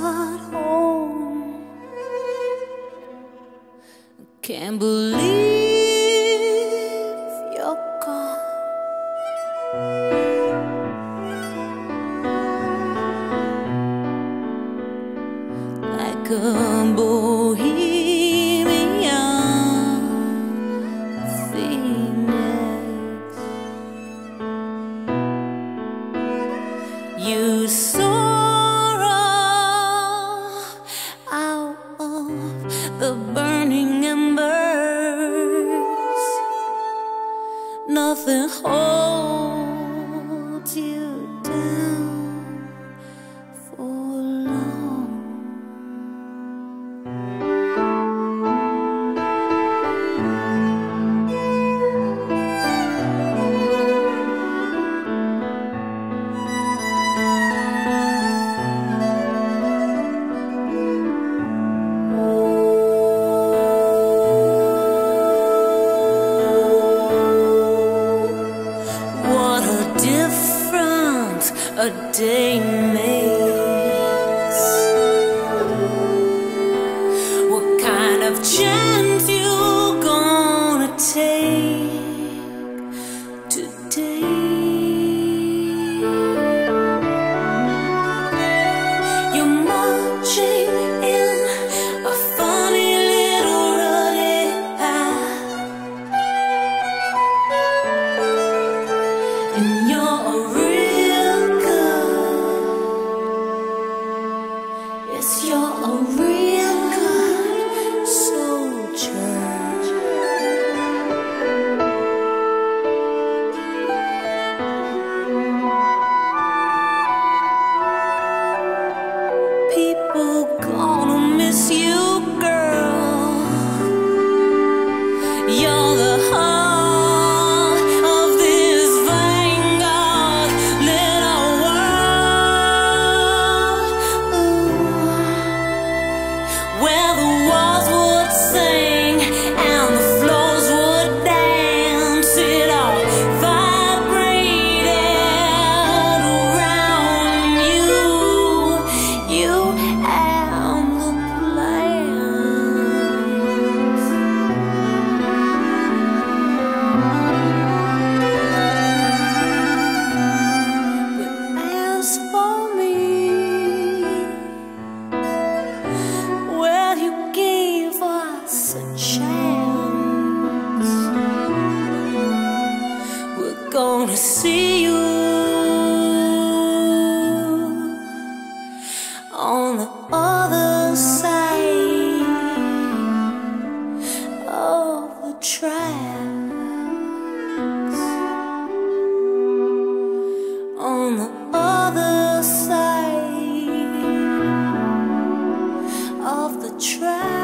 got home. Can't believe you're gone. Like a bohemian phoenix, you soar the burning embers. Nothing holds a day makes. What kind of chance you gonna take today? You're marching in a funny little rutty path. And you're a see you on the other side of the tracks. On the other side of the track.